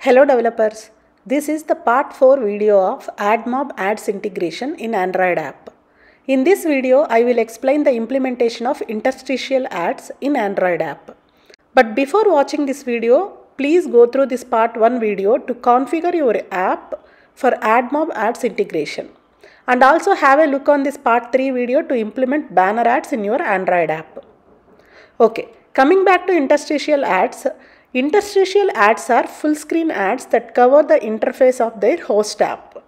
Hello developers, this is the part 4 video of AdMob ads integration in Android app. In this video, I will explain the implementation of interstitial ads in Android app. But before watching this video, please go through this part 1 video to configure your app for AdMob ads integration. And also have a look on this part 3 video to implement banner ads in your Android app. Okay, coming back to interstitial ads, interstitial ads are full screen ads that cover the interface of their host app.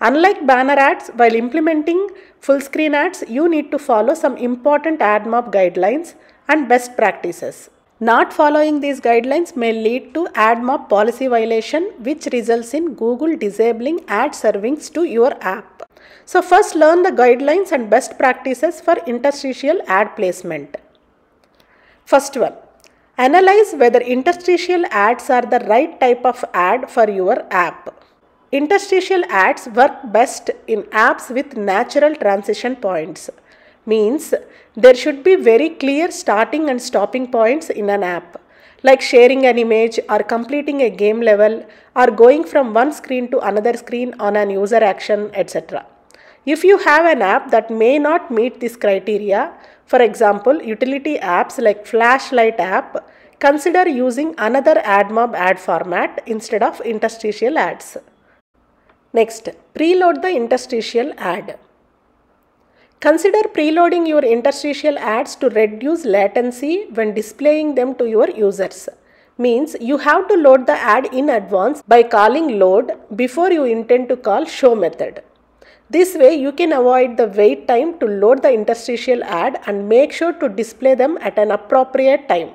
Unlike banner ads, while implementing full screen ads, you need to follow some important AdMob guidelines and best practices. Not following these guidelines may lead to AdMob policy violation, which results in Google disabling ad servings to your app. So, first learn the guidelines and best practices for interstitial ad placement. First one, analyze whether interstitial ads are the right type of ad for your app. Interstitial ads work best in apps with natural transition points. Means there should be very clear starting and stopping points in an app, like sharing an image or completing a game level or going from one screen to another screen on an user action, etc. If you have an app that may not meet this criteria, for example, utility apps like Flashlight app, consider using another AdMob ad format instead of interstitial ads. Next, preload the interstitial ad. Consider preloading your interstitial ads to reduce latency when displaying them to your users. Means you have to load the ad in advance by calling load before you intend to call show method. This way you can avoid the wait time to load the interstitial ad and make sure to display them at an appropriate time.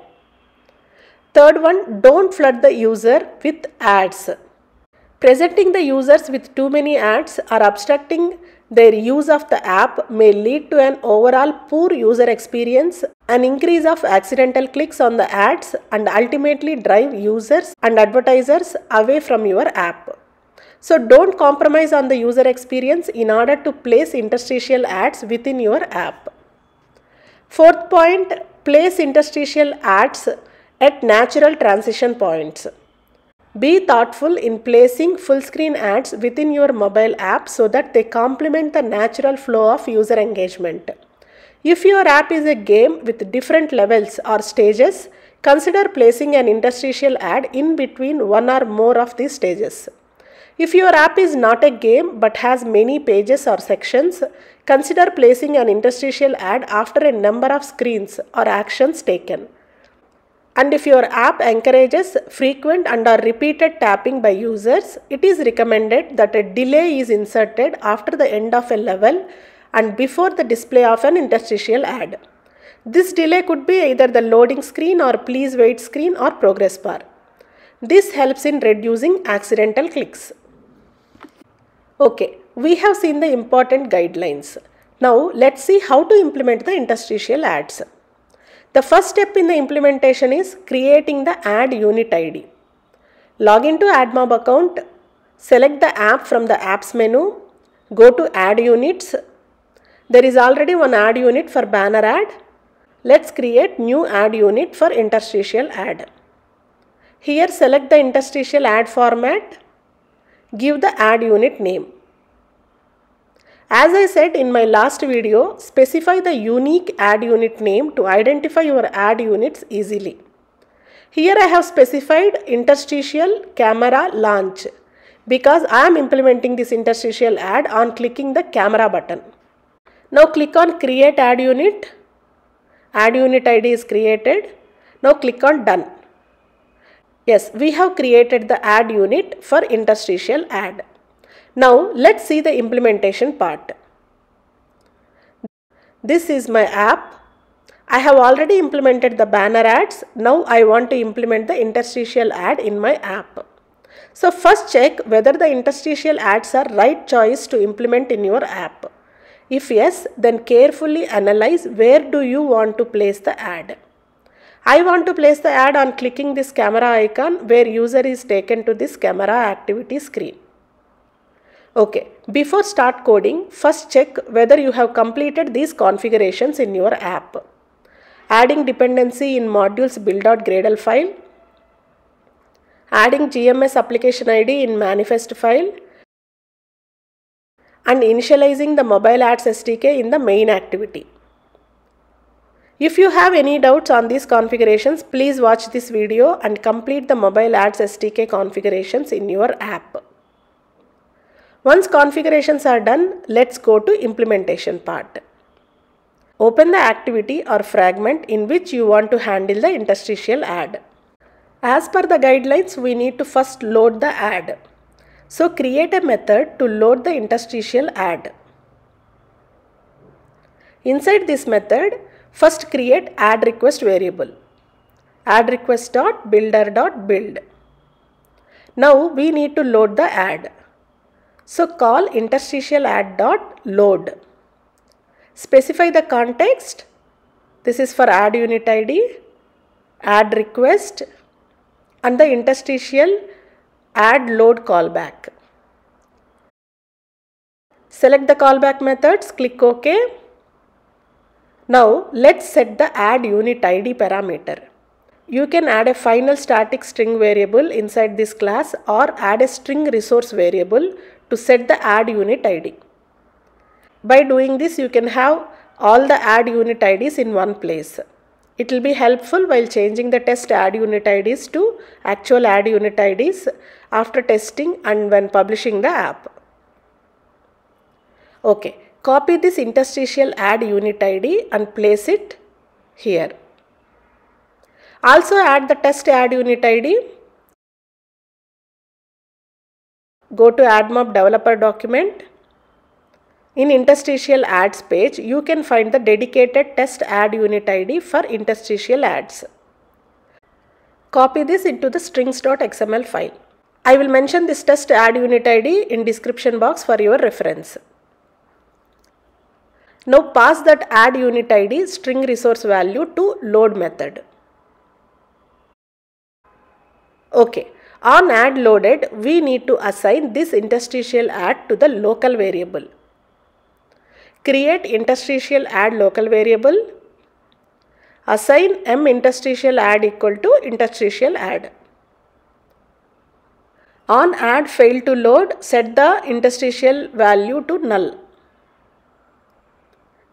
Third one, don't flood the user with ads. Presenting the users with too many ads or obstructing their use of the app may lead to an overall poor user experience, an increase of accidental clicks on the ads, and ultimately drive users and advertisers away from your app. So don't compromise on the user experience in order to place interstitial ads within your app. Fourth point, place interstitial ads at natural transition points. Be thoughtful in placing full screen ads within your mobile app so that they complement the natural flow of user engagement. If your app is a game with different levels or stages, consider placing an interstitial ad in between one or more of these stages. If your app is not a game but has many pages or sections, consider placing an interstitial ad after a number of screens or actions taken. And if your app encourages frequent and or repeated tapping by users, it is recommended that a delay is inserted after the end of a level and before the display of an interstitial ad. This delay could be either the loading screen or please wait screen or progress bar. This helps in reducing accidental clicks. Okay, we have seen the important guidelines. Now let's see how to implement the interstitial ads. The first step in the implementation is creating the ad unit ID. Log into AdMob account, select the app from the apps menu, go to ad units. There is already one ad unit for banner ad. Let's create new ad unit for interstitial ad. Here select the interstitial ad format, give the ad unit name. As I said in my last video, specify the unique ad unit name to identify your ad units easily. Here I have specified interstitial camera launch because I am implementing this interstitial ad on clicking the camera button. Now click on create ad unit. Ad unit ID is created. Now click on done. Yes, we have created the ad unit for interstitial ad. Now let's see the implementation part. This is my app. I have already implemented the banner ads. Now I want to implement the interstitial ad in my app. So first check whether the interstitial ads are right choice to implement in your app. If yes, then carefully analyze where do you want to place the ad. I want to place the ad on clicking this camera icon where user is taken to this camera activity screen. Okay, before start coding, first check whether you have completed these configurations in your app. Adding dependency in modules build.gradle file. adding GMS application ID in manifest file, and initializing the mobile ads SDK in the main activity. If you have any doubts on these configurations, please watch this video and complete the mobile ads SDK configurations in your app. Once configurations are done, let's go to implementation part. Open the activity or fragment in which you want to handle the interstitial ad. As per the guidelines, we need to first load the ad. So create a method to load the interstitial ad. Inside this method, first create ad request variable. Ad request dot builder dot build. Now we need to load the ad. So call interstitial ad dot load. Specify the context. This is for ad unit ID, ad request and the interstitial ad load callback. Select the callback methods, click OK. Now let's set the ad unit ID parameter. You can add a final static string variable inside this class or add a string resource variable to set the ad unit ID. By doing this you can have all the ad unit IDs in one place. It will be helpful while changing the test ad unit IDs to actual ad unit IDs after testing and when publishing the app. Okay, copy this interstitial ad unit ID and place it here. Also add the test ad unit ID. Go to AdMob developer document. In interstitial ads page, you can find the dedicated test ad unit ID for interstitial ads. Copy this into the strings.xml file. I will mention this test ad unit ID in description box for your reference. Now pass that ad unit ID string resource value to load method. Okay, on ad loaded, we need to assign this interstitial ad to the local variable. Create interstitial ad local variable. Assign m interstitial ad equal to interstitial ad. On ad fail to load, set the interstitial value to null.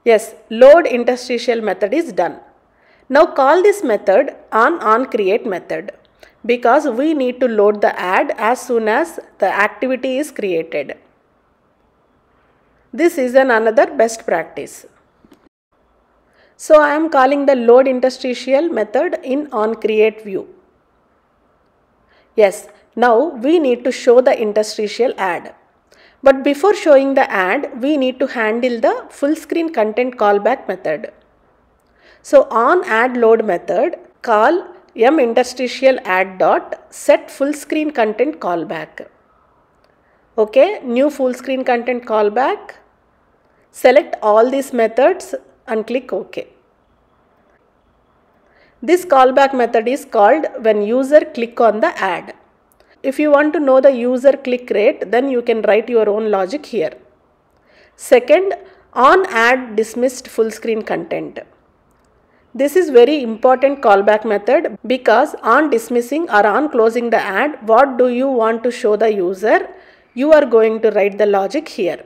Yes, load interstitial method is done. Now call this method on on create method because we need to load the ad as soon as the activity is created. This is an another best practice. So I am calling the load interstitial method in on create view. Yes, now we need to show the interstitial ad. But before showing the ad, we need to handle the full screen content callback method. So on ad load method, call m interstitial dot set full screen content callback. Okay, new full screen content callback. Select all these methods and click OK. This callback method is called when user click on the ad. If you want to know the user click rate, then you can write your own logic here. Second, on ad dismissed full screen content. This is very important callback method because on dismissing or on closing the ad, what do you want to show the user? You are going to write the logic here.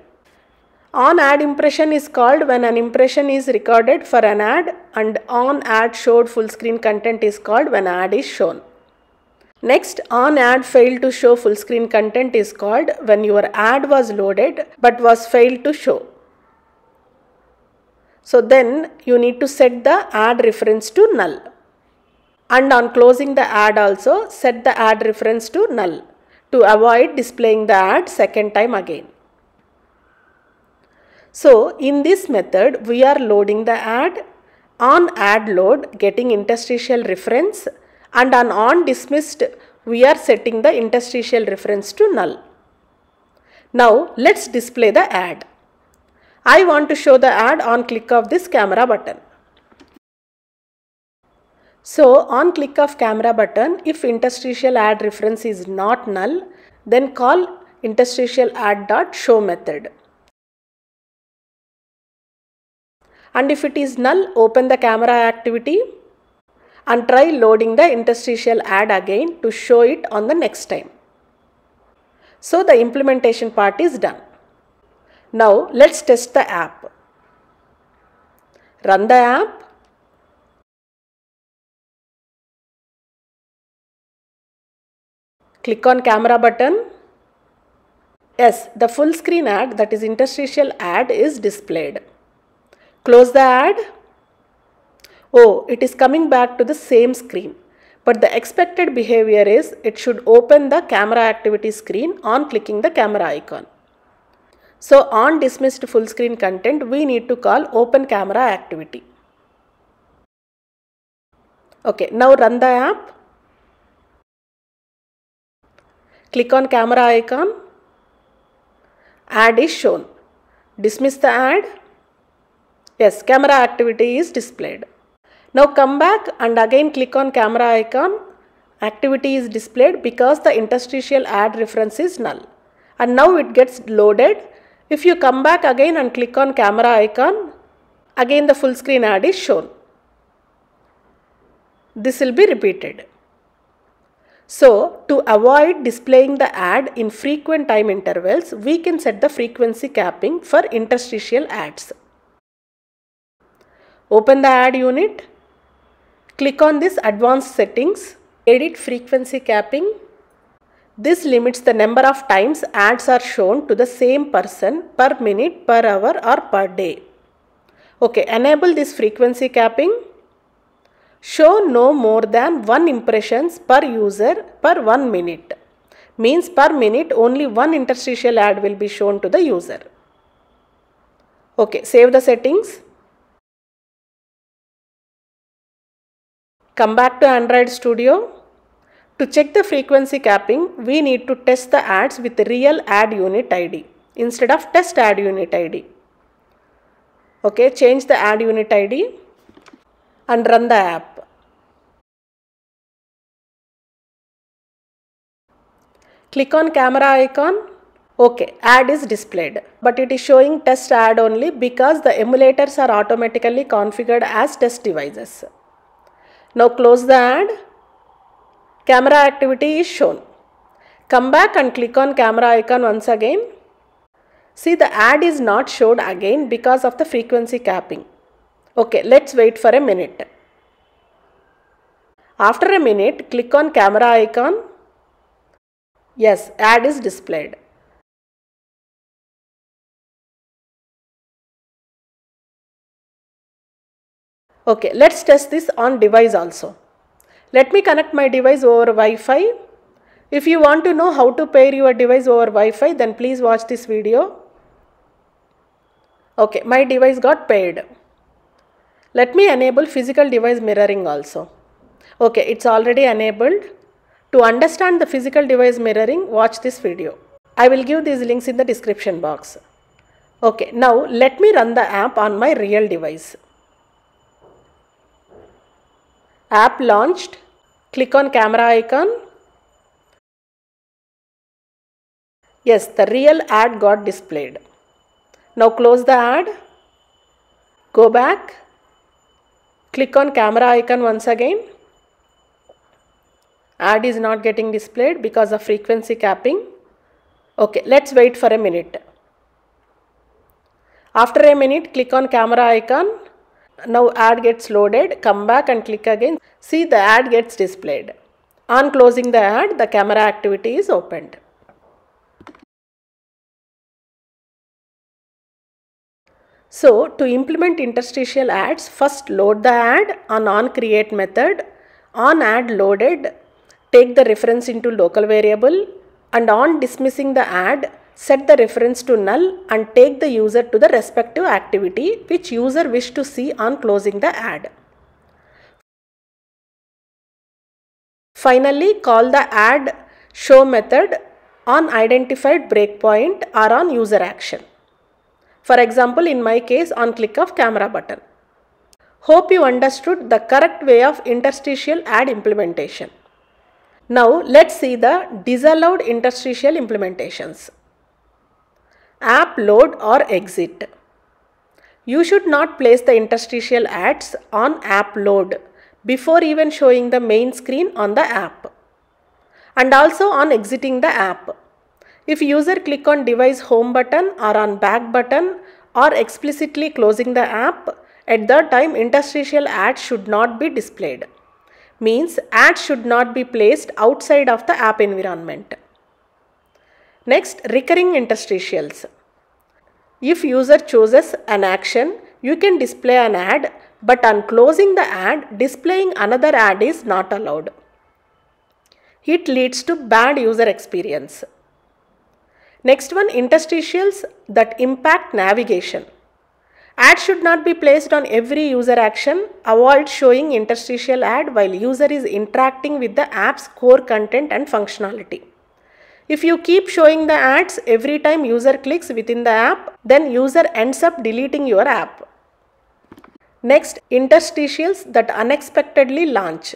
On ad impression is called when an impression is recorded for an ad and on ad showed full screen content is called when ad is shown. Next, on ad failed to show full screen content is called when your ad was loaded but was failed to show. So then you need to set the ad reference to null. And on closing the ad also set the ad reference to null to avoid displaying the ad second time again. So in this method we are loading the ad on ad load getting interstitial reference and on on dismissed we are setting the interstitial reference to null. Now let's display the ad. I want to show the ad on click of this camera button. So on click of camera button if interstitial ad reference is not null then call interstitial ad dot show method. And if it is null, open the camera activity and try loading the interstitial ad again to show it on the next time. So the implementation part is done. Now let's test the app. Run the app. Click on camera button. Yes, the full screen ad that is interstitial ad is displayed. Close the ad. Oh, it is coming back to the same screen. But the expected behavior is it should open the camera activity screen on clicking the camera icon. So on dismissed full screen content, we need to call open camera activity. Okay, now run the app. Click on camera icon. Ad is shown. Dismiss the ad. Yes, camera activity is displayed. Now come back and again click on camera icon. Activity is displayed because the interstitial ad reference is null. And now it gets loaded. If you come back again and click on camera icon, again the full screen ad is shown. This will be repeated. So, to avoid displaying the ad in frequent time intervals, we can set the frequency capping for interstitial ads. Open the ad unit. Click on this advanced settings. Edit frequency capping. This limits the number of times ads are shown to the same person per minute, per hour or per day. Okay, enable this frequency capping. Show no more than 1 impressions per user per 1 minute. Means per minute only one interstitial ad will be shown to the user. Okay, save the settings. Come back to Android Studio. To check the frequency capping, we need to test the ads with real ad unit ID instead of test ad unit ID. Okay, change the ad unit ID and run the app. Click on camera icon. Okay, ad is displayed, but it is showing test ad only because the emulators are automatically configured as test devices. Now close the ad. Camera activity is shown. Come back and click on camera icon once again. See the ad is not showed again because of the frequency capping. Okay, let's wait for a minute. After a minute, click on camera icon. Yes, ad is displayed. Okay, let's test this on device also. Let me connect my device over Wi-Fi. If you want to know how to pair your device over Wi-Fi, then please watch this video. Okay, my device got paired. Let me enable physical device mirroring also. Okay, it's already enabled. To understand the physical device mirroring, watch this video. I will give these links in the description box. Okay, now let me run the app on my real device. App launched. Click on camera icon. Yes, the real ad got displayed. Now close the ad. Go back. Click on camera icon once again. Ad is not getting displayed because of frequency capping. Okay, let's wait for a minute. After a minute, click on camera icon. Now ad gets loaded. Come back and click again. See the ad gets displayed. On closing the ad, the camera activity is opened. So to implement interstitial ads, first load the ad on onCreate method. On ad loaded, take the reference into local variable and on dismissing the ad, set the reference to null and take the user to the respective activity which user wish to see on closing the ad. Finally, call the ad show method on identified breakpoint or on user action. For example, in my case on click of camera button. Hope you understood the correct way of interstitial ad implementation. Now let's see the disallowed interstitial implementations. App load or exit. You should not place the interstitial ads on app load before even showing the main screen on the app and also on exiting the app. If user click on device home button or on back button or explicitly closing the app, at that time interstitial ads should not be displayed. Means ads should not be placed outside of the app environment. Next, recurring interstitials. If user chooses an action, you can display an ad, but on closing the ad, displaying another ad is not allowed. It leads to bad user experience. Next one, interstitials that impact navigation. Ad should not be placed on every user action. Avoid showing interstitial ad while user is interacting with the app's core content and functionality. If you keep showing the ads every time user clicks within the app, then user ends up deleting your app. Next, interstitials that unexpectedly launch.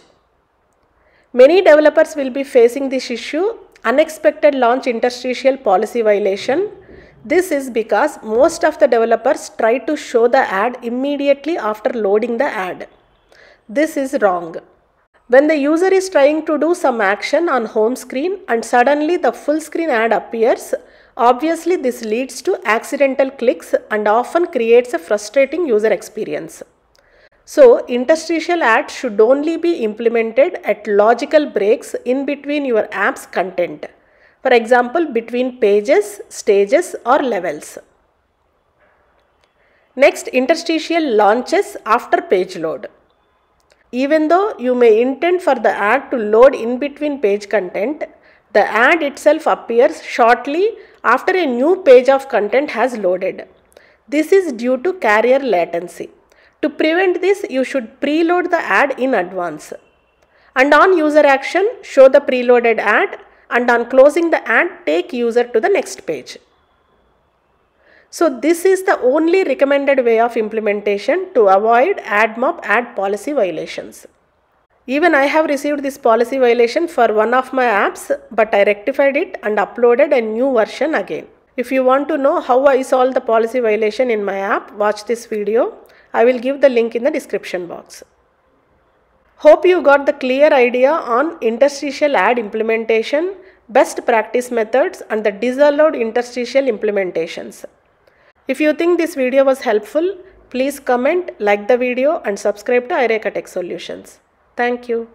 Many developers will be facing this issue, unexpected launch interstitial policy violation. This is because most of the developers try to show the ad immediately after loading the ad. This is wrong. When the user is trying to do some action on home screen and suddenly the full screen ad appears, obviously this leads to accidental clicks and often creates a frustrating user experience. So, interstitial ads should only be implemented at logical breaks in between your app's content. For example, between pages, stages or levels. Next, interstitial launches after page load. Even though you may intend for the ad to load in between page content, the ad itself appears shortly after a new page of content has loaded. This is due to carrier latency. To prevent this, you should preload the ad in advance. And on user action, show the preloaded ad and on closing the ad, take user to the next page. So this is the only recommended way of implementation to avoid AdMob ad policy violations. Even I have received this policy violation for one of my apps but I rectified it and uploaded a new version again. If you want to know how I solved the policy violation in my app, watch this video. I will give the link in the description box. Hope you got the clear idea on interstitial ad implementation, best practice methods and the disallowed interstitial implementations. If you think this video was helpful, please comment, like the video and subscribe to iRekha Tech Solutions. Thank you.